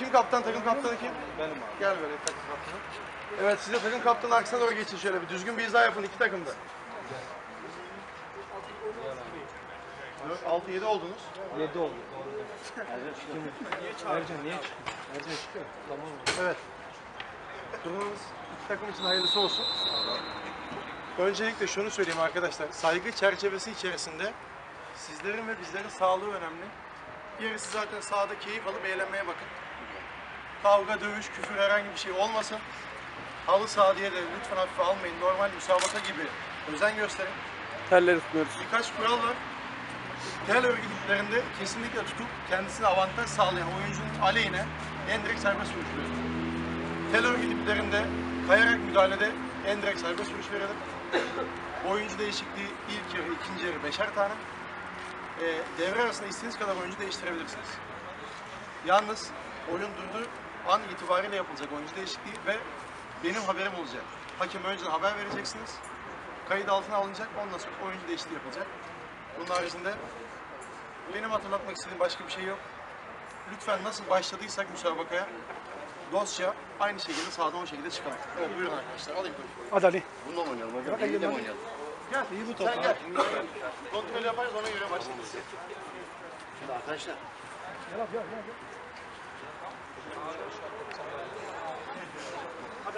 Kim kaptan? Takım kaptanı kim? Benim abi. Gel böyle takım kaptanı. Evet size takım kaptanı arkasına doğru geçin şöyle bir düzgün bir hizaya yapın iki takımda. 4, 6, 7 oldunuz. 7 oldu. Mu? Ercan niye çıkıyor? Ercan çıkıyor. Tamam mı? Evet. Turnuvamız iki takım için hayırlısı olsun. Öncelikle şunu söyleyeyim arkadaşlar. Saygı çerçevesi içerisinde sizlerin ve bizlerin sağlığı önemli. Gerisi zaten sahada keyif alıp eğlenmeye bakın. Kavga, dövüş, küfür herhangi bir şey olmasın. Halı saha diye de lütfen hafife almayın. Normal müsabaka gibi özen gösterin. Terleri tutmuyoruz. Birkaç kural var. Tel örgütlerinde kesinlikle tutup kendisine avantaj sağlayan oyuncunun aleyhine en direkt serbest vuruş verilir. Tel örgütlerinde kayarak müdahalede en direkt serbest vuruş verilir. Oyuncu değişikliği ilk yarı, ikinci yarı beşer tane. Ee, devre arasında istediğiniz kadar oyuncu değiştirebilirsiniz. Yalnız oyun durduğu an itibariyle yapılacak oyuncu değişikliği ve benim haberim olacak. Hakem önceden haber vereceksiniz. Kayıt altına alınacak, ondan sonra oyuncu değişikliği yapılacak. Bunun haricinde benim hatırlatmak istediğim başka bir şey yok. Lütfen nasıl başladıysak müsabakaya dostça aynı şekilde sağdan o şekilde çıkalım. Evet buyurun arkadaşlar alayım topu. Hadi Ali. Bununla mı oynayalım hocam? Eliyle mi oynayalım? Gel. İyi bu top. Sen gel. Kontrol yaparız ona göre başlarız. Şimdi arkadaşlar.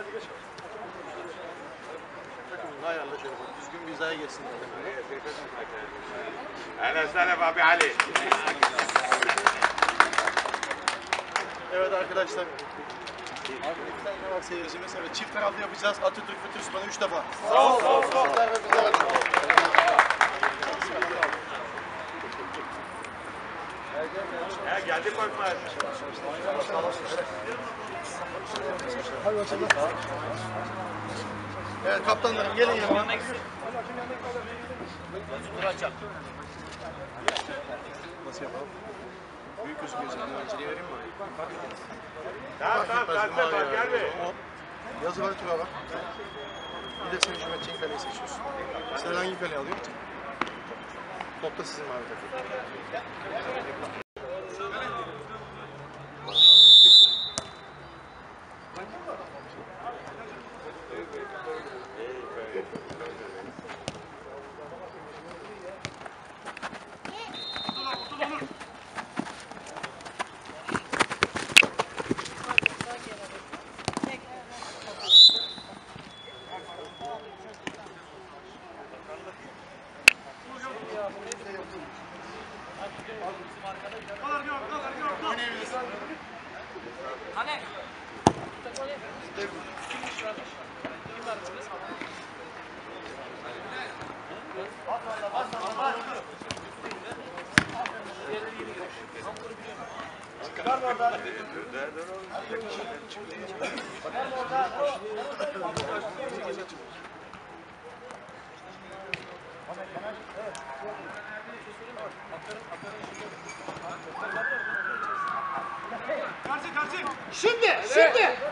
Hadi geç Takımını ayarla telefon. Düzgün bir hizaya geçsin. Enes Ali. Evet arkadaşlar. Arkamızdan ne seyircimiz? Evet çift taraflı yapacağız. Atatürk ve Türkmen'i üç defa. Sağ ol, sağ ol, sağ ol. Ya geldi koyma. Evet kaptanlarım gelin yanıma. Nasıl yapalım? Büyük gözüküyor senin önceliği vereyim mi? tamam tamam bunlar bak gelme Hop. Yazı var tura bak. Bir de sen hücum edeceğin kaleyi seçiyorsun. Sen hangi kaleyi alıyorsun? Top da sizin mavi takım. Şimdi, şimdi.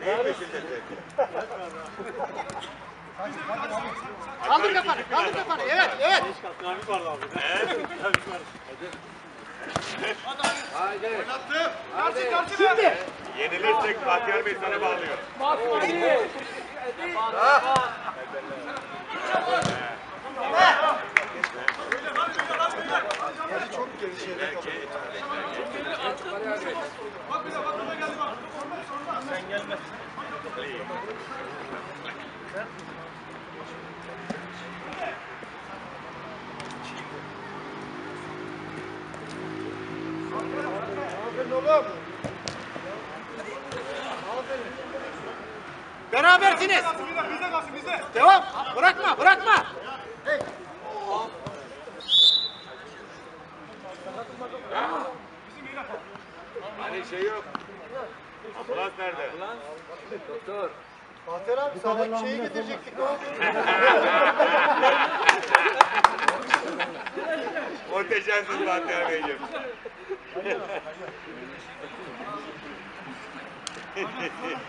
Neyin peşindesin? Kaldır kafanı, kaldır kafanı. Evet, evet. Karşı karşı Şimdi. Yenilirsek Bahtiyar Bey sana bağlıyor. Berabersiniz. Bizde kalsın bizde. Devam. Bırakma, bırakma. Hani şey yok. Ambulans nerede? Fatih abi sana şeyi getirecektik ne oldu? Muhteşemsin Bahtiyar Beyciğim.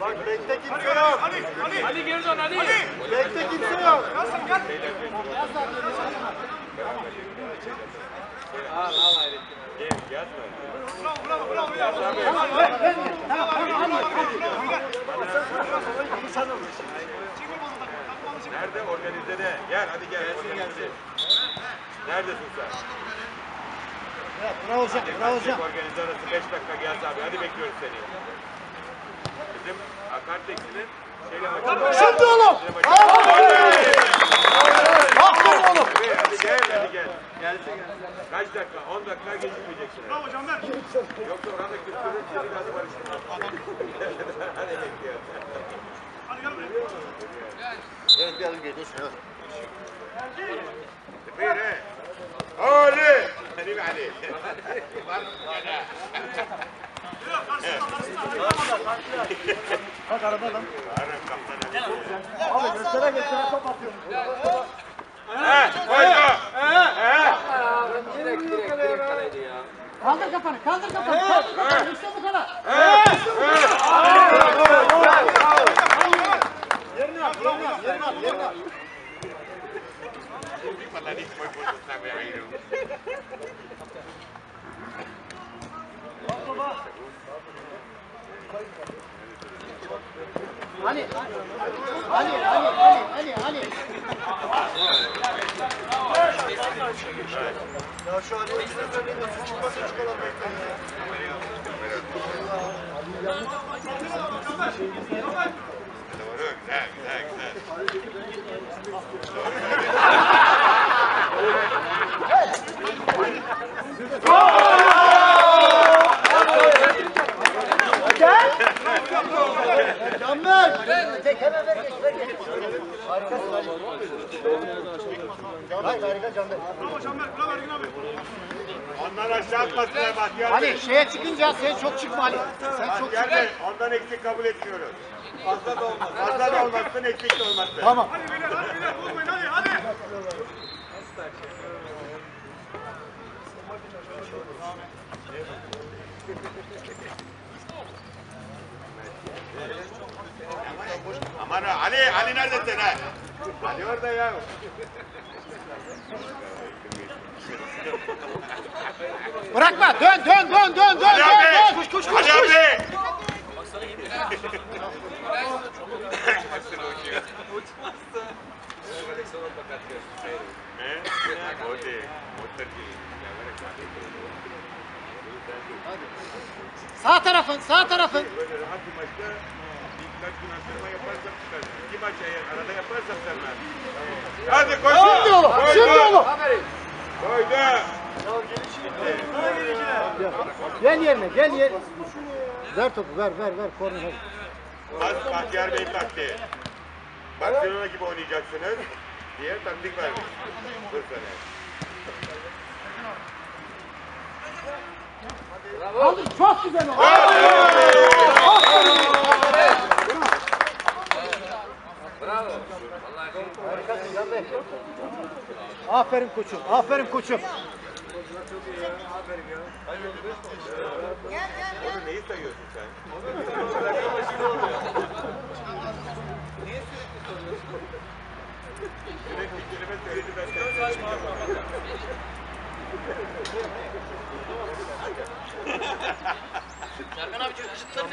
Bak bekle kimse yok. Ali, Ali geri dön Ali. Bekle kimse yok. Al al Hayrettin. Gel, yazma. Nerede? Organizede. Gel hadi gel. Organizede. Neredesin sen? Bravo hocam, bravo hocam. Organize arası 5 dakika gel abi. Hadi bekliyoruz seni. Bizim Akartek'inin şeyle maçı. Şimdi oğlum. Aferin oğlum. Hadi, hadi gel, hadi gel. Kaç dakika? 10 dakika gecikmeyeceksin. Bravo Canber. Yoksa orada küstürür, seni gazı barıştırmaz. hadi bekliyoruz. Hadi gel buraya. Evet bir adım geliyor. Şuna. Tepeye ne? Ali! Hadi be Ali. Karşısına karşısına. Bak arabadan. Arap kaptanı. Abi göstere göstere top atıyorum. He, koyma. He. Direkt direkt direkt kaleydi ya. Kaldır kafanı, kaldır kafanı. Kaldır kafanı. İşte bu kadar. Yerine at, yerine at, yerine at, yerine at. Patalis Ali, Ali, Ali, Ali, Ali, Ali. Ya şu an ikisini de nasıl çıkmasın çıkalım bekle. Doğru, güzel, güzel, güzel. Canber. Tek hemen ver geç, ver geç. Bak harika Canber. Bravo Canber. Bravo Ergün abi. Ondan aşağı atmasınlar Bahtiyar Bey. Ali şeye çıkınca sen çok çıkma Ali. Sen çok Bahtiyar çıkma. Bey, ondan eksik kabul etmiyoruz. Fazla da olmaz. Fazla da olmasın, eksik de olmasın. Tamam. Hadi beyler hadi beyler bozmayın hadi hadi. Aman Ali, Ali neredesin ha? Ali orada ya. Bırakma. Dön dön dön dön dön dön. abi! Koş koş koş. Koş. abi! Ne? O değil. Motor değil. Sağ tarafın sağ tarafın. Böyle rahat bir maçta birkaç gün antrenman yaparsam çıkar. İki maç eğer arada yaparsam sen Hadi koşun. Şimdi oğlum. Şimdi oğlum. Koydu. Gel yerine gel yer. Ver topu ver ver ver korner hadi. Bak Bahtiyar Bey taktiği. Barcelona gibi oynayacaksınız. Diğer taktik vermiş. Bu sene. Aldı çok güzel oldu. Aferin koçum. Aferin koçum. Onu neyi sayıyorsun sen? Sürekli kelime söyledi ben sen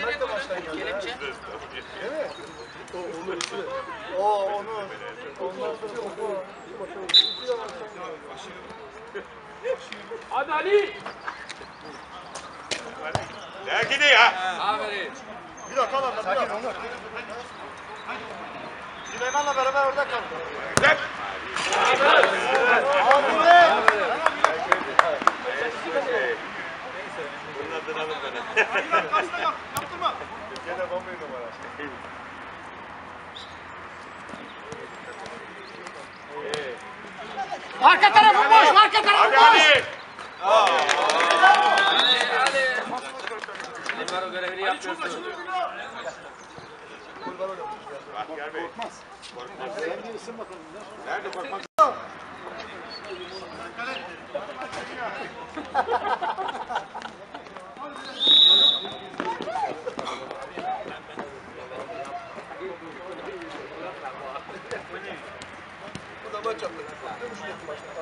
O onu ondan sonra topu Ya gidiyor ya. Bir dakika lan. Sakin ol. Süleyman'la beraber orada kalın. Güzel. Bunun adını alın bana. Gene bombayı numara. Arka tarafın boş. Arka tarafın Hadi boş. hadi. Bahtiyar Bey. Korkmaz. Nerede korkmaz? Bahtiyar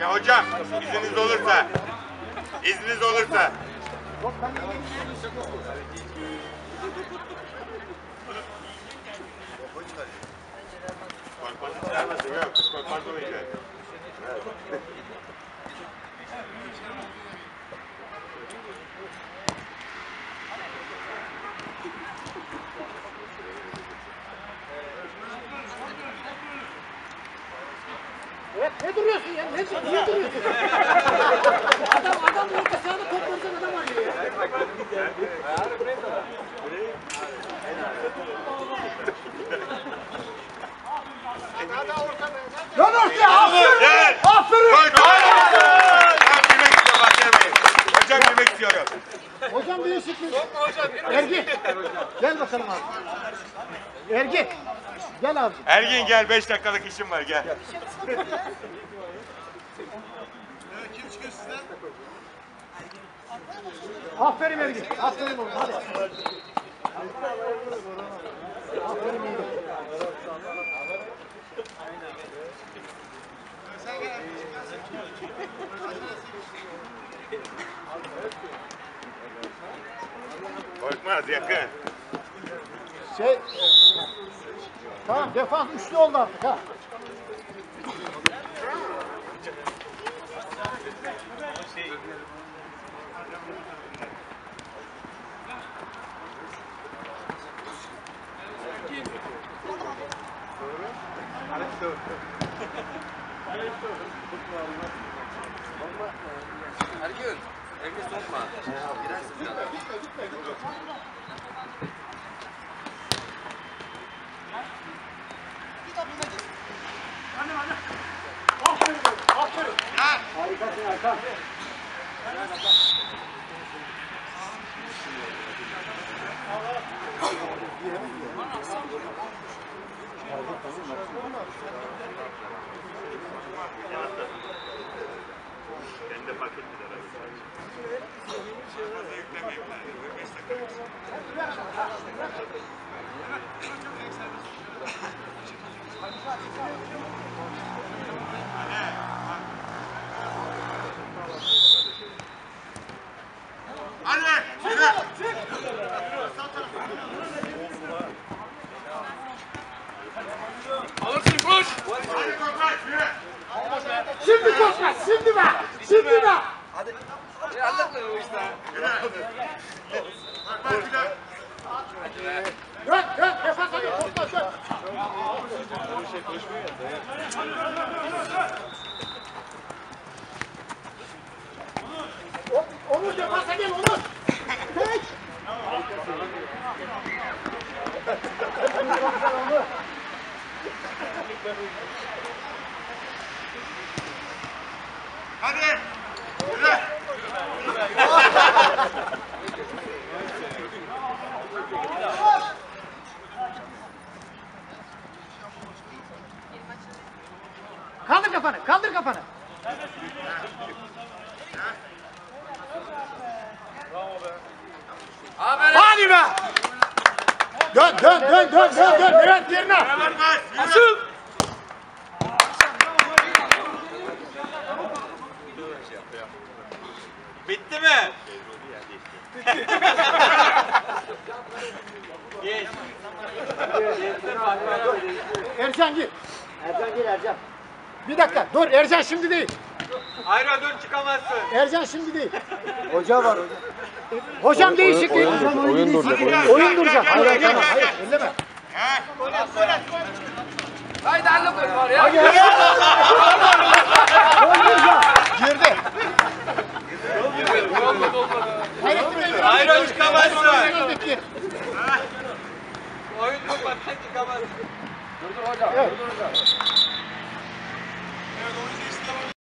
Ya hocam izniniz olursa. İzniniz olursa. Ne duruyorsun ya? Ne, duruyorsun? adam adam orta sahada toplanacak adam arıyor ya. Lan ortaya aferin. Gel. Aferin. Koy, koy. Ben girmek istiyorum Bahtiyar Bey. Hocam girmek istiyorum. Hocam değişiklik. Ergin. Gel bakalım abi. Ergin. Gel abi. Ergin gel 5 dakikalık işim var gel. Aferin Ergin. Aferin oğlum hadi. Aferin oğlum. Korkmaz yakın. Şey, tamam defans üçlü oldu artık ha. Ergün, elini sokma. Girersin biraz. Harikasın Erkan. Ben de paket bir tane. Fazla yüklemeyin. Beş dakika. Hadi! Yürü! Alırsın koş. Hadi Korkmaz yürü! Şimdi koşma, şimdi be, şimdi be. Ya anlatma o işte. Korkmaz bir daha. Dön, dön, defansa gel, topla, dön. O- Onur defansa gel, Onur. Tek. Hadi! Yürü! Kaldır kafanı, kaldır kafanı. Hadi be. Dön, dön, dön, dön, dön, dön. Levent yerine. Korkmaz Bitti mi? Ercan gir. Ercan gir, Ercan. Bir dakika, dur Ercan şimdi değil. Ayrı dön çıkamazsın. Ercan şimdi değil. Hoca var hocam. Hocam değişik. Oyun, oyun, duracak. Oyun duracak. Hayır, hayır, tamam. Hayır, elleme. Haydi anlatın var ya. Girdi. Hayrettin Bey, biraz Hayır, bekle. çıkamazsın. Biraz bekle. Oyun durmadan çıkamazsın. Evet. Evet oyuncu